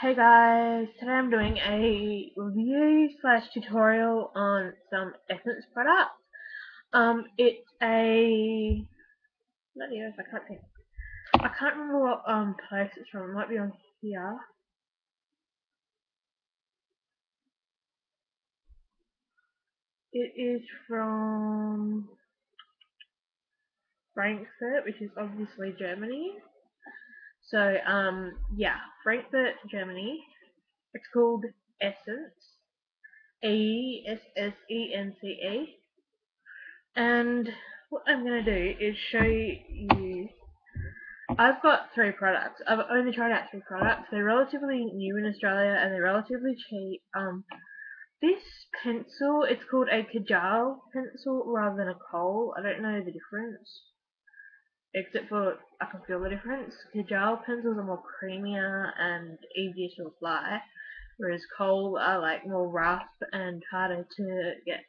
Hey guys, today I'm doing a review slash tutorial on some Essence products. Um, it's a bloody earth, I can't think. I can't remember what um place it's from. It might be on here. It is from Frankfurt, which is obviously Germany. So, um, yeah, Frankfurt, Germany. It's called Essence. A S S E N C E. And what I'm going to do is show you. I've got three products. I've only tried out three products. They're relatively new in Australia and they're relatively cheap. Um, this pencil, it's called a Kajal pencil rather than a kohl. I don't know the difference except for I can feel the difference. Kajal pencils are more creamier and easier to apply, whereas kohl are like more rough and harder to get,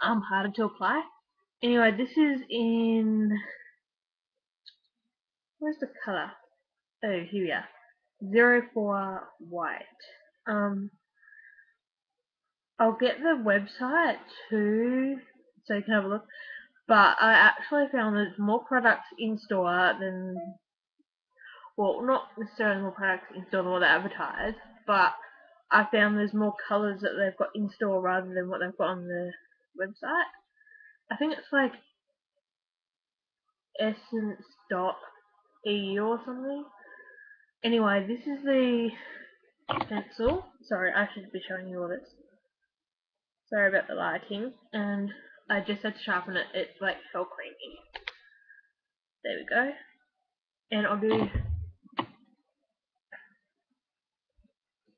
um, harder to apply. Anyway, this is in, where's the colour? Oh, here we are. 04 white. Um, I'll get the website too, so you can have a look. But I actually found there's more products in store than, well, not necessarily more products in store than what they advertise, but I found there's more colours that they've got in store rather than what they've got on the website. I think it's like essence.eu or something. Anyway, this is the pencil. Sorry, I should be showing you all this. Sorry about the lighting. And I just had to sharpen it. It's like so creamy. There we go. And I'll do.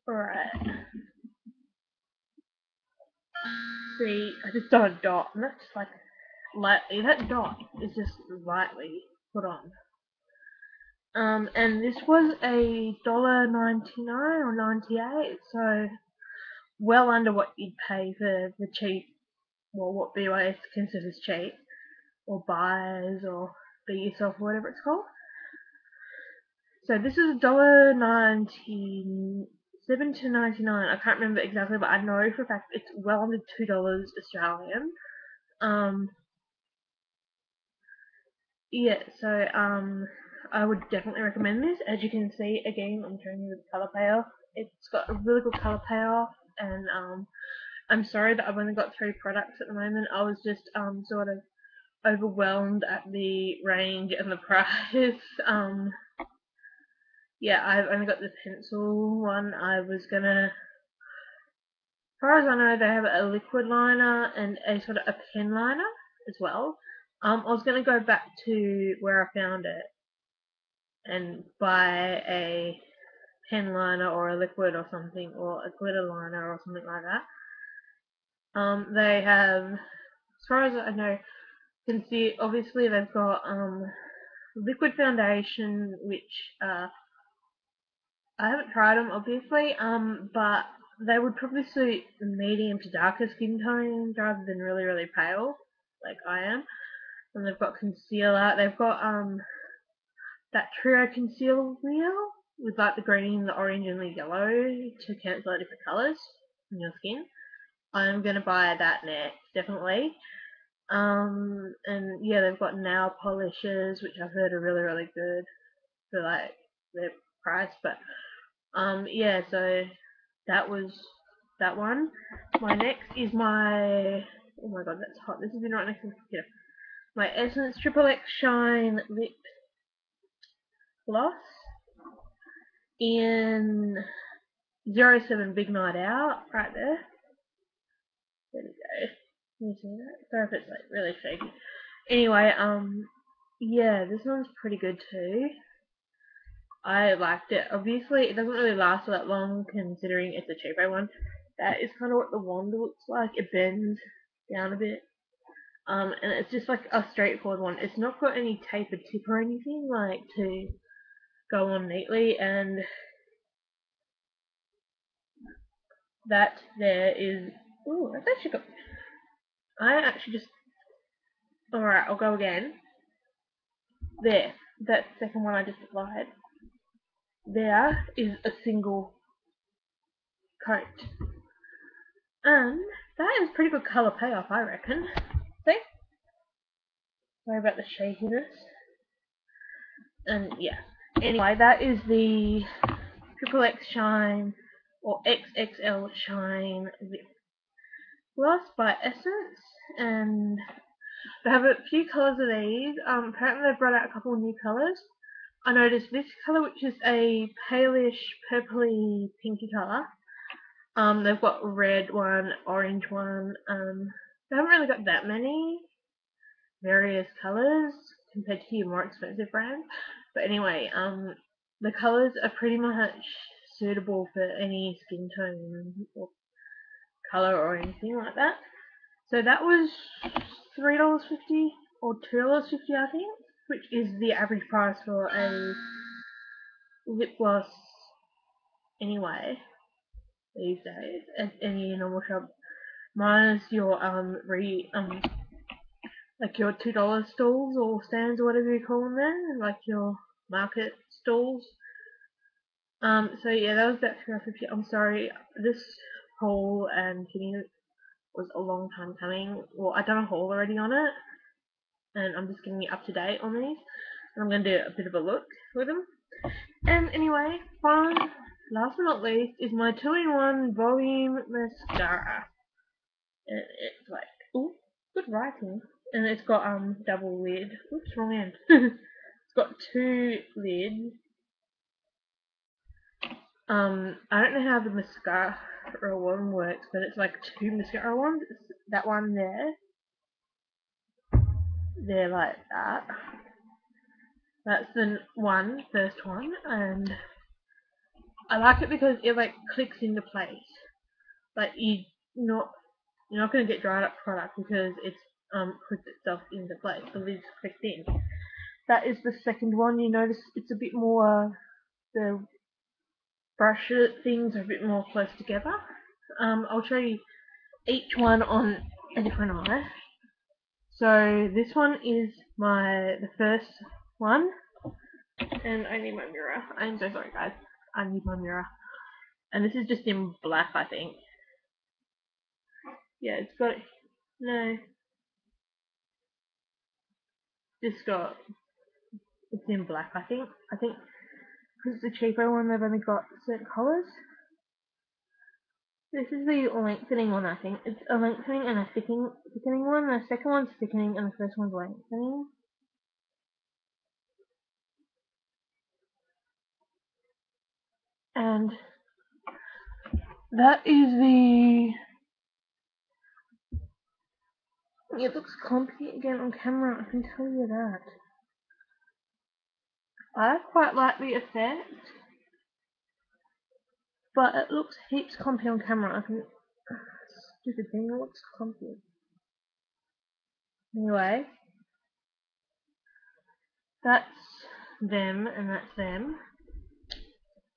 Alright. See, I just done a dot, and that's just like lightly. That dot is just lightly put on. Um, and this was a dollar ninety nine or ninety eight, so well under what you'd pay for the cheap well, what BYS considers cheap, or buys, or be yourself, or whatever it's called. So this is a dollar ninety seven to ninety nine. I can't remember exactly, but I know for a fact it's well under two dollars Australian. Um, yeah, so um, I would definitely recommend this. As you can see, again, I'm showing you the color payoff. It's got a really good color payoff, and um, I'm sorry that I've only got three products at the moment. I was just um, sort of overwhelmed at the range and the price. Um, yeah, I've only got the pencil one. I was gonna, as far as I know, they have a liquid liner and a sort of a pen liner as well. Um, I was gonna go back to where I found it and buy a pen liner or a liquid or something or a glitter liner or something like that. Um, they have, as far as I know, can see obviously they've got um, liquid foundation, which uh, I haven't tried them obviously, um, but they would probably suit medium to darker skin tones rather than really really pale like I am. And they've got concealer. They've got um that trio concealer wheel with like the green, the orange, and the yellow to cancel out different colours on your skin. I'm gonna buy that next, definitely. Um, and yeah, they've got nail polishes, which I've heard are really, really good for like their price. But um, yeah, so that was that one. My next is my oh my god, that's hot. This has been right next to the computer. My Essence Triple X Shine Lip Gloss in 07 Big Night Out, right there. Can you see that? Sorry if it's like really shaky. Anyway, um, yeah, this one's pretty good too. I liked it. Obviously, it doesn't really last that long considering it's a cheaper one. That is kind of what the wand looks like. It bends down a bit. Um, and it's just like a straightforward one. It's not got any tapered tip or anything like to go on neatly and that there is Ooh, that's actually got. I actually just. Alright, I'll go again. There. That second one I just applied. There is a single coat. And that is pretty good colour payoff, I reckon. See? Sorry about the shakiness. And yeah. Anyway, that is the Triple X Shine or XXL Shine Lip Gloss by Essence. And they have a few colours of these. Um, apparently they've brought out a couple of new colours. I noticed this colour, which is a palish, purpley, pinky colour. Um, they've got red one, orange one. Um, they haven't really got that many various colours compared to your more expensive brand. But anyway, um, the colours are pretty much suitable for any skin tone or colour or anything like that. So that was $3.50 or $2.50 I think, which is the average price for a lip gloss anyway these days at any normal shop. Minus your um re um like your two dollar stalls or stands or whatever you call them there like your market stalls. Um so yeah that was about 350 i'm sorry this haul and kitting was a long time coming well i've done a haul already on it and i'm just getting you up to date on these and i'm going to do a bit of a look with them and anyway fine last but not least is my 2-in-1 volume mascara. And it's like, oh, good writing. And it's got um double lid. Oops, wrong end. it's got two lids. Um, I don't know how the mascara one works, but it's like two mascara ones. That one there. They're like that. That's the one, first one, and I like it because it like clicks into place. Like you not you're not gonna get dried up product because it's um clicked itself into place. The lid's clicked in. That is the second one. You notice it's a bit more the brush things are a bit more close together. Um, I'll show you each one on a different eye. So this one is my the first one, and I need my mirror. I'm so sorry, guys. I need my mirror. And this is just in black, I think. Yeah, it's got, no. Just got, it's in black, I think. I think, because it's a cheaper one, they've only got certain colours. This is the lengthening one, I think. It's a lengthening and a thickening, thickening one. The second one's thickening and the first one's lengthening. and that is the it looks clumpy again on camera, I can tell you that. I quite like the effect, but it looks heaps clumpy on camera. I think, stupid thing, it looks clumpy. Anyway, that's them and that's them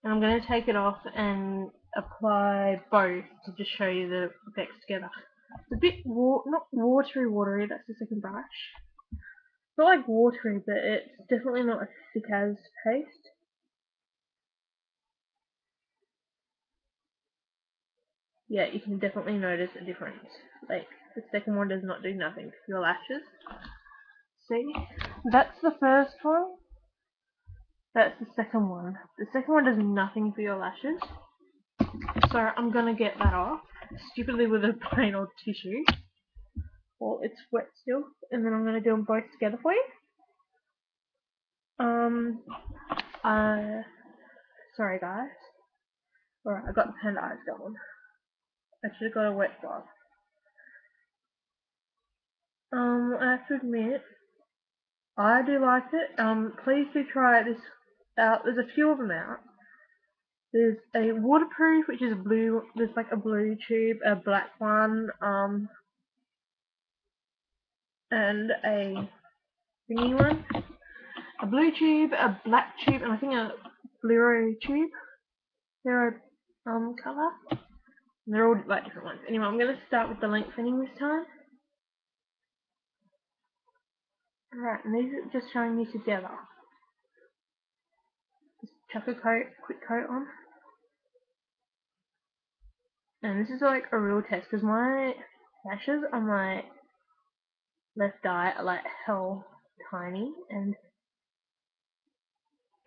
and I'm going to take it off and apply both to just show you the effects together. It's a bit wa not watery watery, that's the second brush. It's not like watery, but it's definitely not as thick as paste. Yeah, you can definitely notice a difference. Like, the second one does not do nothing to your lashes. See? That's the first one. That's the second one. The second one does nothing for your lashes. So I'm gonna get that off, stupidly with a plain old tissue. Well, it's wet still, and then I'm gonna do them both together for you. Um, uh, sorry guys. Alright, I got the panda eyes going. I should have got a wet cloth. Um, I have to admit, I do like it. Um, please do try this out. There's a few of them out. There's a waterproof, which is a blue. There's like a blue tube, a black one, um, and a thingy one. A blue tube, a black tube, and I think a fluoro tube. A um color. And they're all like different ones. Anyway, I'm gonna start with the lengthening this time. Alright, and these are just showing me together Just chuck a coat, quick coat on. And this is like a real test because my lashes are my left eye are like hell tiny and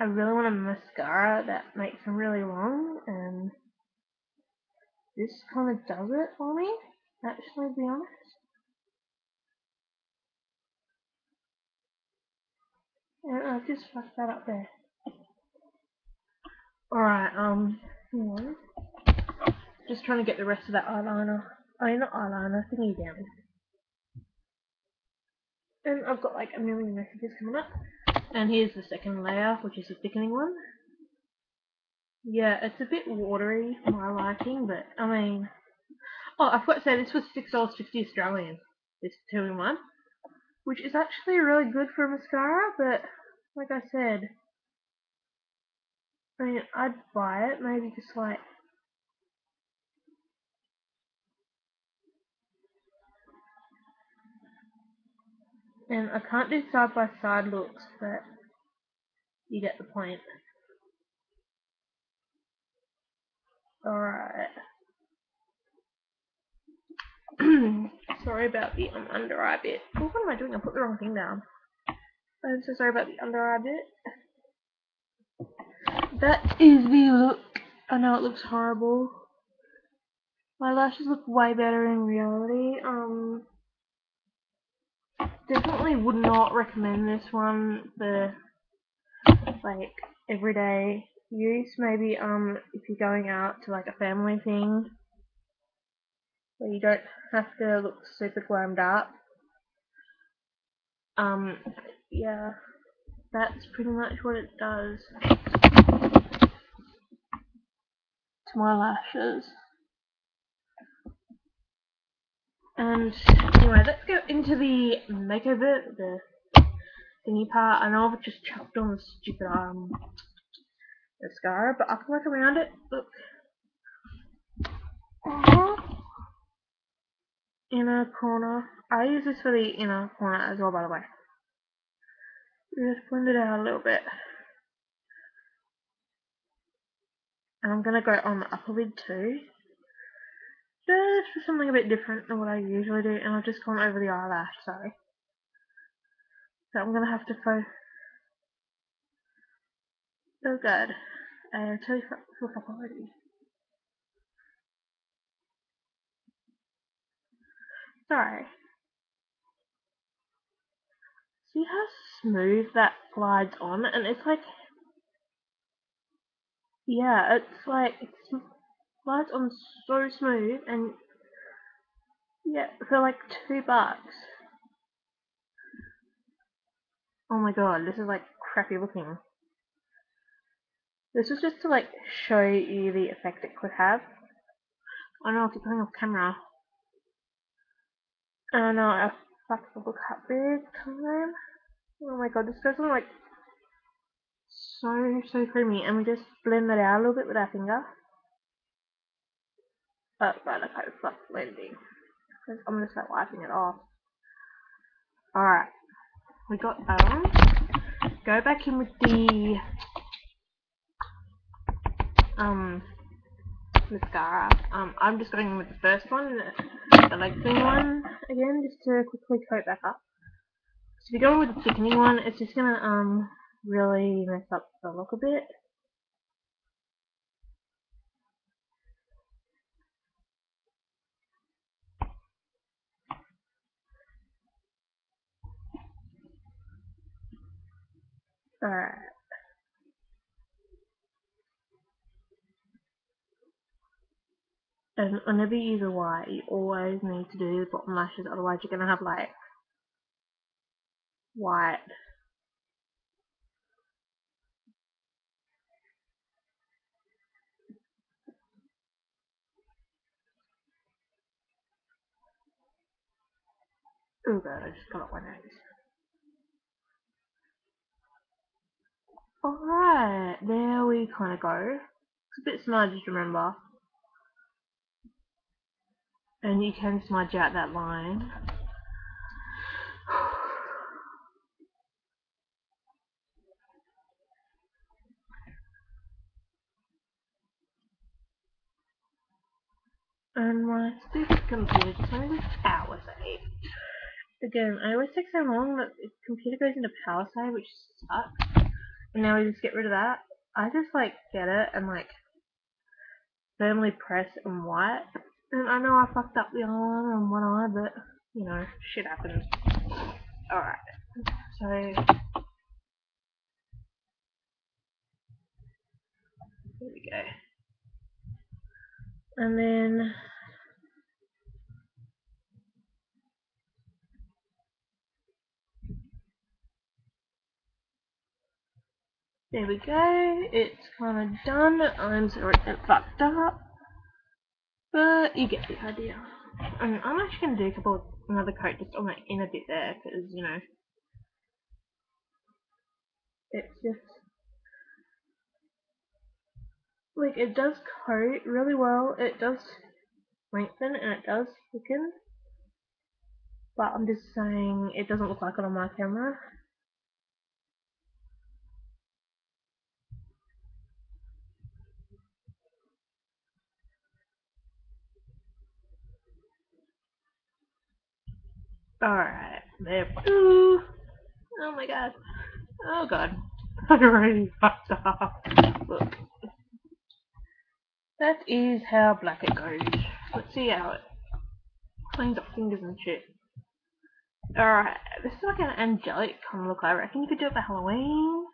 I really want a mascara that makes them really long and this kind of does it for me, actually to be honest. And I've just fucked that up there. Alright, um. Just trying to get the rest of that eyeliner. I mean, not eyeliner, thingy down. And I've got like a million messages coming up. And here's the second layer, which is the thickening one. Yeah, it's a bit watery for my liking, but I mean... Oh, I've got to say, this was $6.50 Australian. This 2-in-1. Which is actually really good for a mascara, but like I said, I mean, I'd buy it, maybe just like And I can't do side by side looks, but you get the point. Alright. sorry about the um, under eye bit. Oh, what am I doing? I put the wrong thing down. I'm so sorry about the under eye bit. That is the look. I know it looks horrible. My lashes look way better in reality. Um, definitely would not recommend this one for like everyday use. Maybe um if you're going out to like a family thing where you don't have to look super glammed up. Um yeah, that's pretty much what it does to my lashes. And anyway, let's go into the makeover, the thingy part. I know I've just chopped on the stupid um mascara, but I can work around it. Look. Uh -huh. Inner corner. I use this for the inner corner as well, by the way. Just blend it out a little bit. And I'm gonna go on the upper lid too just for something a bit different than what I usually do, and I've just gone over the eyelash, sorry. So I'm gonna have to focus. Oh god. I tell you for already. Sorry. See how smooth that glides on? And it's like, yeah, it's like, it's Slides on so smooth and yeah, for like two bucks. Oh my god, this is like crappy looking. This was just to like show you the effect it could have. I don't know I keep putting off camera. I know I fucked the look up big time. Oh my god, this goes on like so so creamy and we just blend that out a little bit with our finger. But right, okay, stop blending. Because I'm gonna start wiping it off. Alright. We got that on. Go back in with the um mascara. Um I'm just going in with the first one, the, the lengthening one again, just to quickly coat back up. So if you go with the thickening one, it's just gonna um really mess up the look a bit. Alright. And whenever you use a white, you always need to do the bottom lashes, otherwise you're going to have like white. Oh god, I just got one my Alright, there we kind of go. It's a bit smudged, remember. And you can smudge out that line. and my stupid computer decided to power save. Again, I always take so long that the computer goes into power save, which sucks. Now we just get rid of that. I just like get it and like firmly press and wipe. And I know I fucked up the other one on one eye, but you know, shit happens. Alright. So there we go. And then There we go, it's kind of done. I'm sorry it fucked up. But you get the idea. I'm actually going to do a couple of another coat just on my inner bit there, because, you know, it's just, like, it does coat really well, it does lengthen, and it does thicken, but I'm just saying it doesn't look like it on my camera. Alright, there. Ooh. Oh my god. Oh god. I already fucked up. Look. That is how black it goes. Let's see how it cleans up fingers and shit. Alright, this is like an angelic kind of look, I reckon you could do it for Halloween.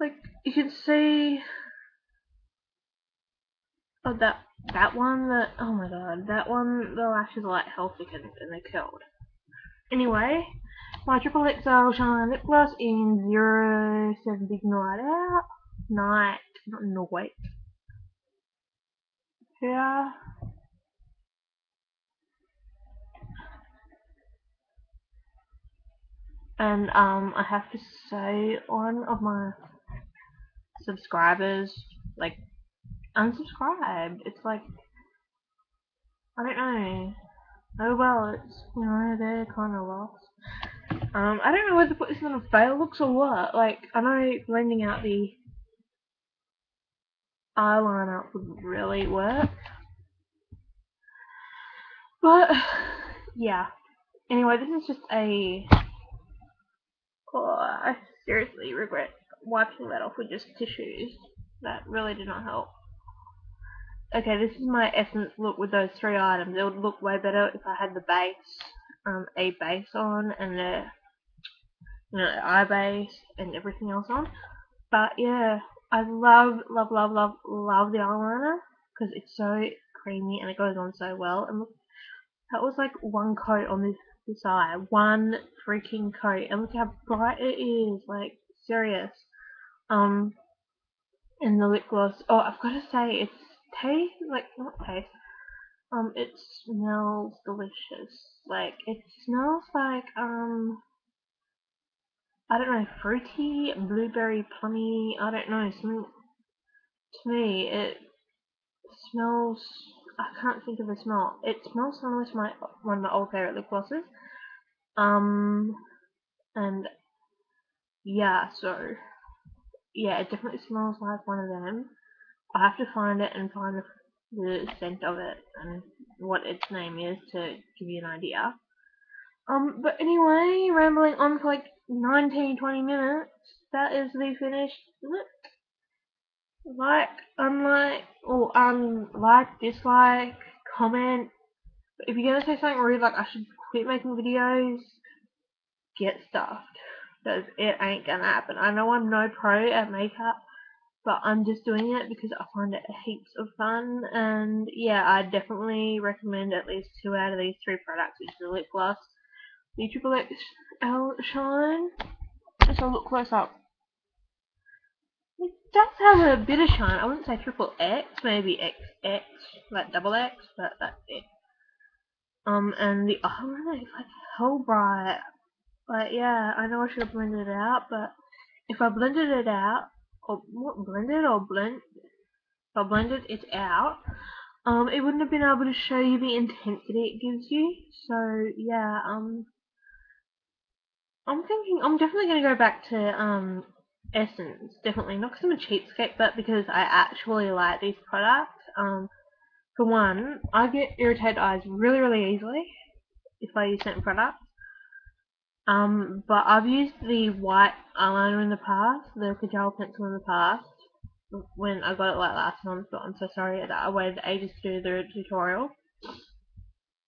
Like, you can see... Oh, that that one, the, oh my god, that one, the lashes are like healthy and, and they're curled. Anyway, my Triple XL Shine Lip Gloss in 07 Big Night Out. Night, not night. Yeah. And um, I have to say, one of my subscribers, like unsubscribed. It's like, I don't know. Oh well, it's, you know, they're kind of lost. Um, I don't know whether to put this on a fail looks or what. Like, I know blending out the eyeliner would really work. But, yeah. Anyway, this is just a... Oh, I seriously regret wiping that off with just tissues. That really did not help. Okay, this is my essence look with those three items. It would look way better if I had the base, um, a base on and the, you know, eye base and everything else on. But yeah, I love, love, love, love, love the eyeliner because it's so creamy and it goes on so well. And look, that was like one coat on this this eye, one freaking coat, and look how bright it is. Like serious. Um, and the lip gloss. Oh, I've got to say it's taste like not taste. Um, it smells delicious. Like it smells like um, I don't know, fruity, blueberry, plummy. I don't know. Something to me, it smells. I can't think of a smell. It smells similar to my one of my old favorite lip glosses. Um, and yeah, so yeah, it definitely smells like one of them. I have to find it and find the, the scent of it and what its name is to give you an idea. Um, but anyway, rambling on for like 19, 20 minutes, that is the finished look. Like, unlike, or um, like, dislike, comment. If you're gonna say something rude like I should quit making videos, get stuffed. Because it ain't gonna happen. I know I'm no pro at makeup, but I'm just doing it because I find it heaps of fun and yeah I definitely recommend at least two out of these three products. Which is the lip gloss the Triple XL shine. So look close up. It does have a bit of shine. I wouldn't say triple X maybe XX like double X but that's it. Um and the other one is like hell bright. But yeah I know I should have blended it out but if I blended it out or blended or blend or blended it out, um, it wouldn't have been able to show you the intensity it gives you. So yeah, um, I'm thinking I'm definitely gonna go back to um Essence. Definitely not because I'm a cheapskate, but because I actually like these products. Um, for one, I get irritated eyes really, really easily if I use certain products. Um, but I've used the white eyeliner in the past, the Kajal pencil in the past, when I got it like last month, but I'm so sorry that I waited ages to do the tutorial.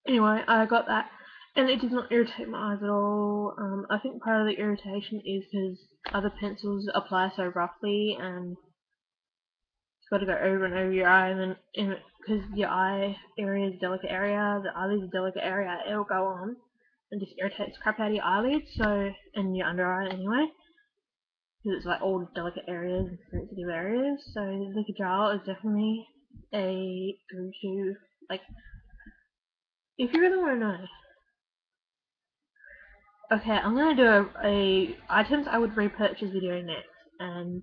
Anyway, I got that, and it does not irritate my eyes at all. Um, I think part of the irritation is because other pencils apply so roughly, and it's got to go over and over your eye, and because your eye area is a delicate area, the eyelid is a delicate area, it'll go on and just irritates crap out of your eyelids, so and your under eye anyway because it's like all delicate areas and sensitive areas. So the Kajal is definitely a go-to. Like, if you really want to know. Okay, I'm gonna do a, a items I would repurchase video next, and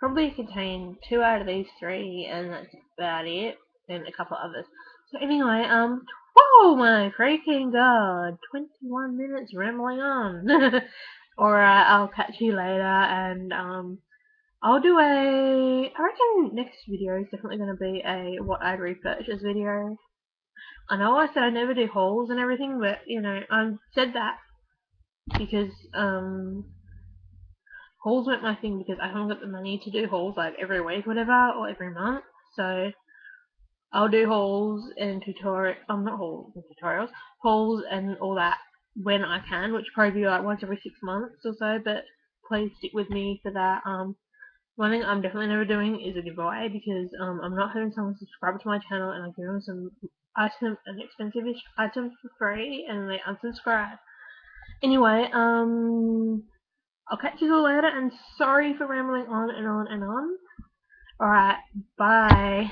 probably contain two out of these three, and that's about it, and a couple others. So anyway, um, whoa, my freaking god, 21 minutes rambling on. Alright, I'll catch you later, and um, I'll do a. I reckon next video is definitely going to be a what I'd repurchase video. I know I said I never do hauls and everything, but you know I said that because um hauls weren't my thing because I haven't got the money to do hauls like every week, whatever, or every month. So I'll do hauls and tutorial. I'm um, not hauls and tutorials, hauls and all that when I can, which probably be like once every six months or so, but please stick with me for that. Um, one thing I'm definitely never doing is a giveaway because um, I'm not having someone subscribe to my channel and I give them some item, an expensive item for free and they unsubscribe. Anyway, um, I'll catch you all later and sorry for rambling on and on and on. Alright, bye.